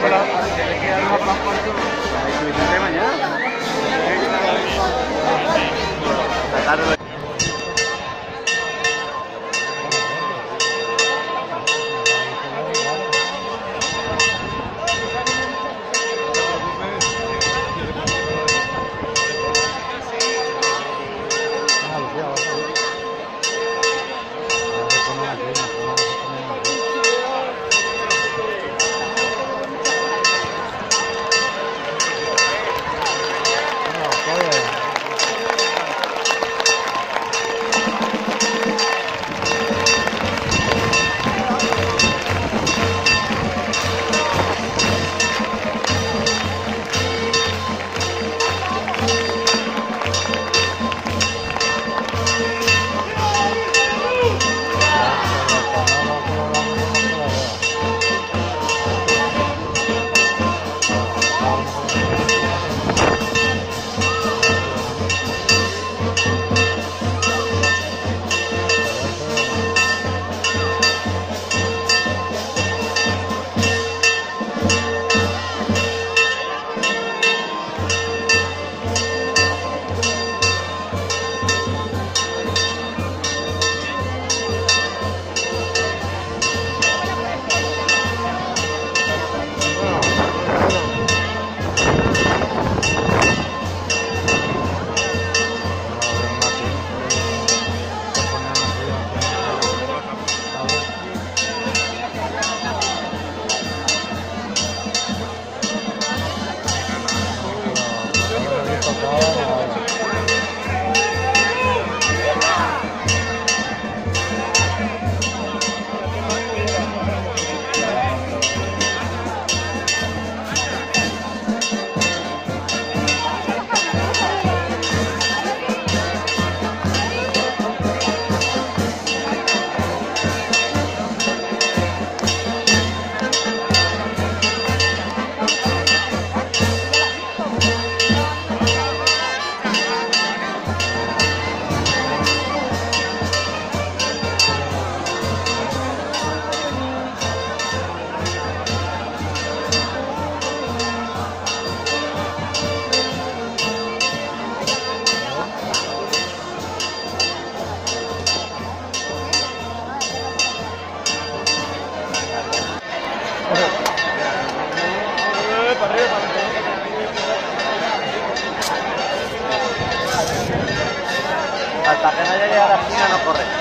Hola. hasta que no llegue a la esquina no corre.